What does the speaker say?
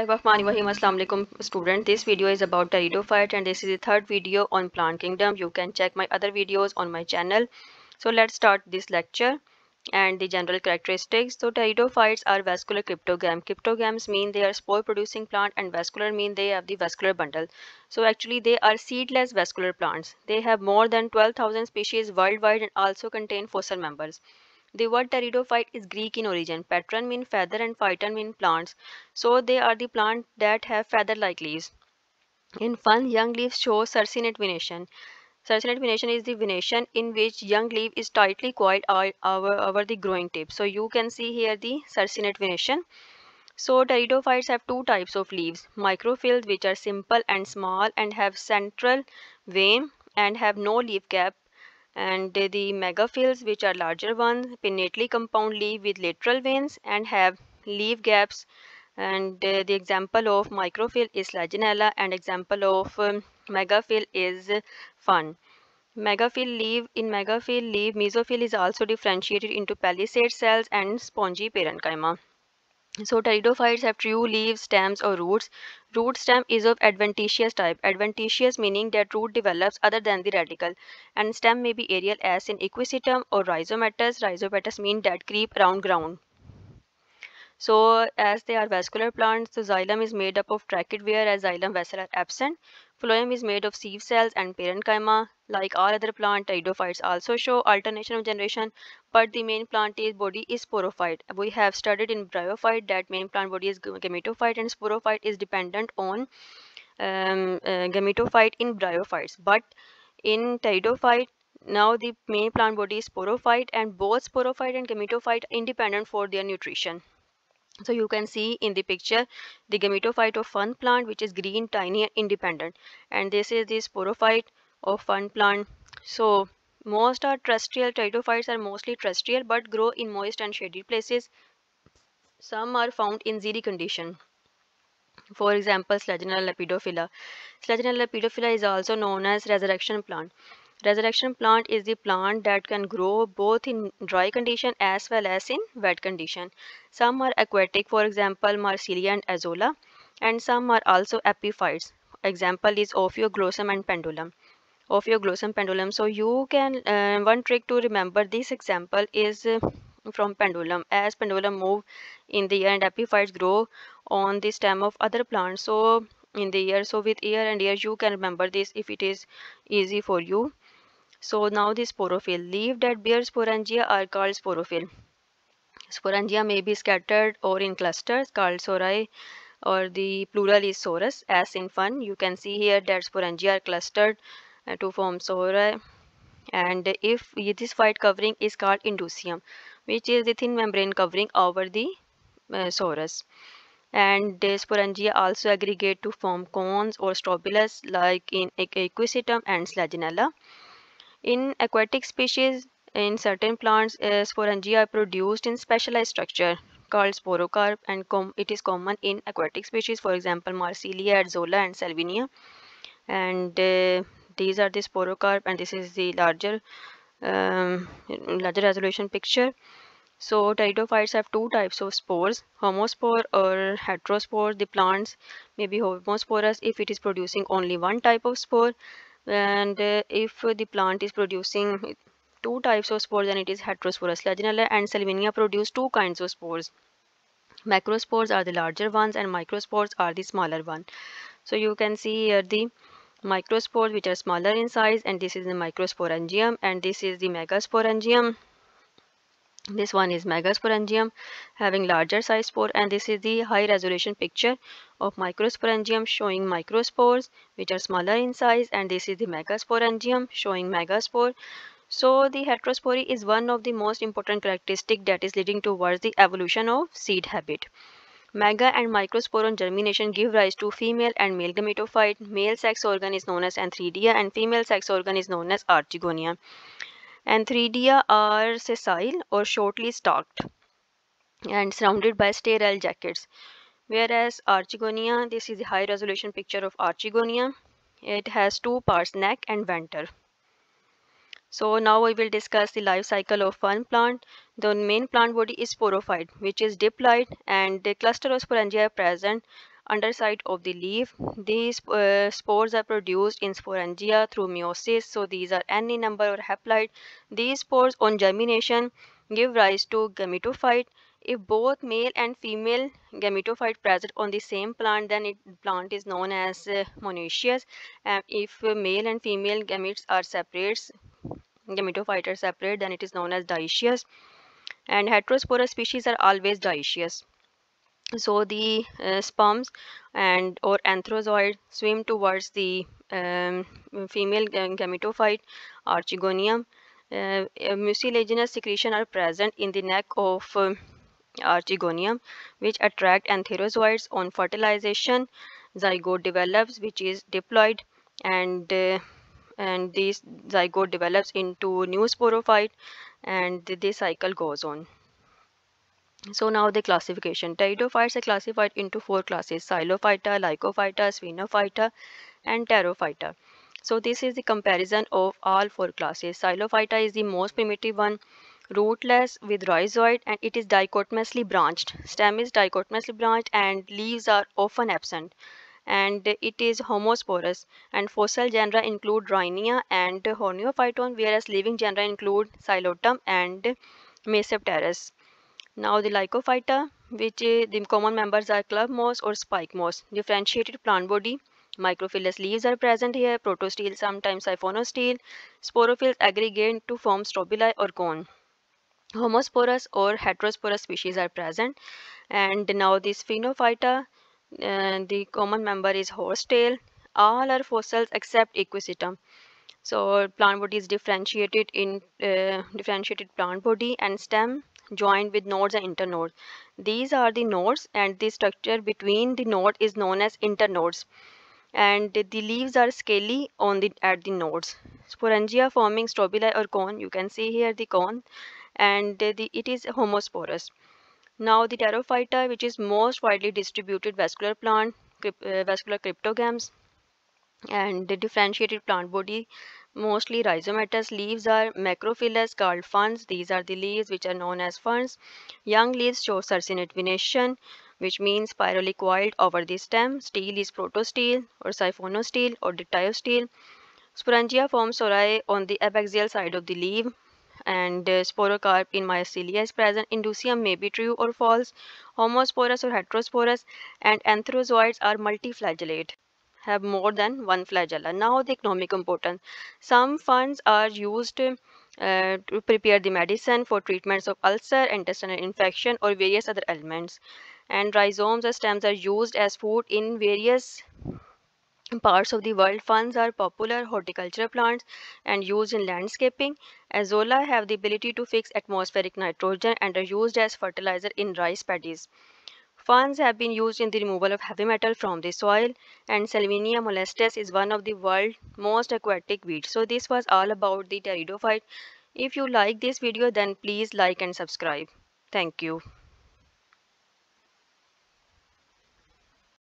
Assalamualaikum student. This video is about pteridophyte and this is the third video on plant kingdom. You can check my other videos on my channel. So let's start this lecture and the general characteristics. So pteridophytes are vascular cryptogam. Cryptogams mean they are spore producing plant and vascular mean they have the vascular bundle. So actually they are seedless vascular plants. They have more than 12000 species worldwide and also contain fossil members the word pteridophyte is Greek in origin. Pteron means feather and phyton means plants. So they are the plant that have feather-like leaves. In fern, young leaves show circinate venation. Circinate venation is the venation in which young leaf is tightly coiled over, over the growing tip. So you can see here the circinate venation. So pteridophytes have two types of leaves. Microphyll which are simple and small and have central vein and have no leaf gap and the megaphylls which are larger ones pinnately compound leaf with lateral veins and have leaf gaps. And uh, the example of microphyll is Selaginella and example of um, megaphyll is fern megaphyll leaf in megaphyll leaf mesophyll is also differentiated into palisade cells and spongy parenchyma so pteridophytes have true leaves, stems or roots. Root stem is of adventitious type. Adventitious meaning that root develops other than the radicle. And stem may be aerial as in equisetum or rhizomatous. Rhizomatous mean that creep around ground. So as they are vascular plants, the xylem is made up of tracheids whereas xylem vessel are absent. Phloem is made of sieve cells and parenchyma. Like all other plant, pteridophytes also show alternation of generation, but the main plant body is sporophyte. We have studied in bryophyte that main plant body is gametophyte and sporophyte is dependent on um, uh, gametophyte in bryophytes. But in pteridophyte, now the main plant body is sporophyte and both sporophyte and gametophyte independent for their nutrition so you can see in the picture the gametophyte of fern plant which is green tiny and independent. And this is the sporophyte of fern plant. So most are terrestrial pteridophytes are mostly terrestrial but grow in moist and shady places. Some are found in xeri condition. For example Selaginella lepidophylla. Selaginella lepidophylla is also known as resurrection plant Resurrection plant is the plant that can grow both in dry condition as well as in wet condition. Some are aquatic, for example, Marsilea and Azolla, and some are also epiphytes. Example is Ophioglossum and Pendulum. Ophioglossum pendulum. So you can, uh, one trick to remember this example is uh, from pendulum. As pendulum move in the air and epiphytes grow on the stem of other plants. So in the air, so with air and air you can remember this if it is easy for you. So now the sporophyll. Leaf that bear sporangia are called sporophyll. Sporangia may be scattered or in clusters called sori or the plural is sorus as in fern. You can see here that sporangia are clustered uh, to form sori and if this white covering is called indusium which is the thin membrane covering over the uh, sorus and the sporangia also aggregate to form cones or strobilus like in Equisetum and Selaginella. In aquatic species, in certain plants, uh, sporangia are produced in specialized structure called sporocarp and it is common in aquatic species, for example, Marsilea, Azolla and Salvinia. And uh, these are the sporocarp and this is the larger, um, larger resolution picture. So pteridophytes have two types of spores, homospore or heterospore. The plants may be homosporous if it is producing only one type of spore and uh, if the plant is producing two types of spores then it is heterosporous. Selaginella and salvinia produce two kinds of spores. Macrospores are the larger ones and microspores are the smaller one. So you can see here the microspores which are smaller in size and this is the microsporangium and this is the megasporangium this one is megasporangium having larger size spore and this is the high resolution picture of microsporangium showing microspores which are smaller in size and this is the megasporangium showing megaspore. So the heterospory is one of the most important characteristic that is leading towards the evolution of seed habit. Mega and microsporon germination give rise to female and male gametophyte. Male sex organ is known as antheridia and female sex organ is known as archegonia. Antheridia are sessile or shortly stalked and surrounded by sterile jackets. Whereas Archegonia, this is the high resolution picture of Archegonia. It has two parts, neck and venter. So now we will discuss the life cycle of one plant. The main plant body is sporophyte, which is diploid and the cluster of sporangia are present underside of the leaf. These uh, spores are produced in sporangia through meiosis. So these are any number or haploid. These spores on germination give rise to gametophyte. If both male and female gametophyte present on the same plant, then it plant is known as uh, monoecious. And if uh, male and female gametes are separate, gametophyte are separate, then it is known as dioecious. And heterosporous species are always dioecious so the uh, sperms and or antherozoid swim towards the um, female gametophyte archegonium uh, mucilaginous secretion are present in the neck of um, archegonium which attract antherozoids on fertilization. Zygote develops which is diploid and uh, and this zygote develops into new sporophyte and the cycle goes on so now the classification. Pteridophytes are classified into four classes. Psilophyta, Lycophyta, Sphenophyta and Pterophyta. So this is the comparison of all four classes. Psilophyta is the most primitive one, rootless with rhizoid and it is dichotomously branched. Stem is dichotomously branched and leaves are often absent. And it is homosporous and fossil genera include Rhynia and Horneophyton whereas living genera include Psilotum and Macropteris. Now the Lycophyta, which the common members are club moss or spike moss. Differentiated plant body. Microphyllous leaves are present here. Protostele, sometimes siphonostele. Sporophylls aggregate to form strobili or cone. Homosporous or heterosporous species are present. And now this Sphenophyta, uh, the common member is horsetail. All are fossils except equisetum. So plant body is differentiated in uh, differentiated plant body and stem joined with nodes and internodes. These are the nodes and the structure between the node is known as internodes. And the leaves are scaly on the at the nodes. Sporangia forming strobili or cone. You can see here the cone and the, it is homosporous. Now the Pterophyta which is most widely distributed vascular plant, uh, vascular cryptogams and differentiated plant body mostly rhizomatous leaves are macrophyllous called ferns these are the leaves which are known as ferns young leaves show circinate venation which means spirally coiled over the stem. Stele is protostele or siphonostele or dictyostele sporangia forms soroe on the abaxial side of the leaf and uh, sporocarp in Marsilea is present. Indusium may be true or false. Homosporous or heterosporous and antherozoids are multiflagellate have more than one flagella. Now the economic importance. Some ferns are used uh, to prepare the medicine for treatments of ulcer, intestinal infection or various other ailments. And rhizomes or stems are used as food in various parts of the world. Ferns are popular horticultural plants and used in landscaping. Azolla have the ability to fix atmospheric nitrogen and are used as fertilizer in rice paddies. Ferns have been used in the removal of heavy metal from the soil and Salvinia molestes is one of the world's most aquatic weeds. So this was all about the pteridophyte. If you like this video then please like and subscribe. Thank you.